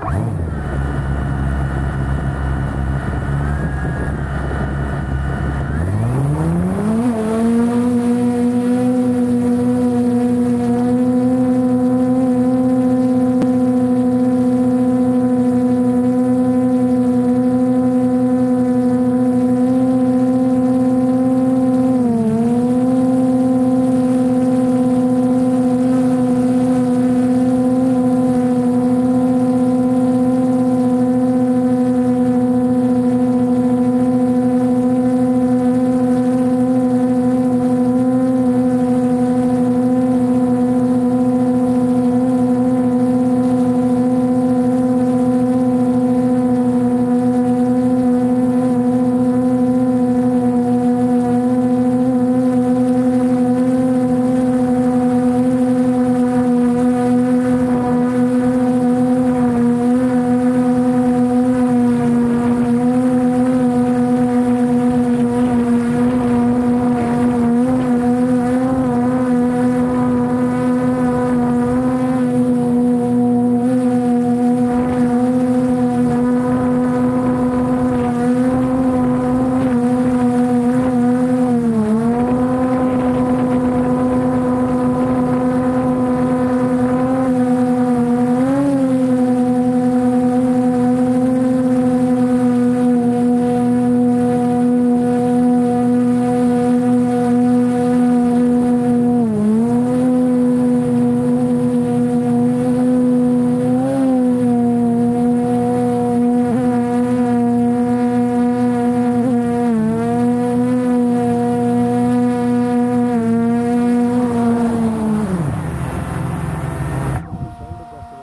Bye.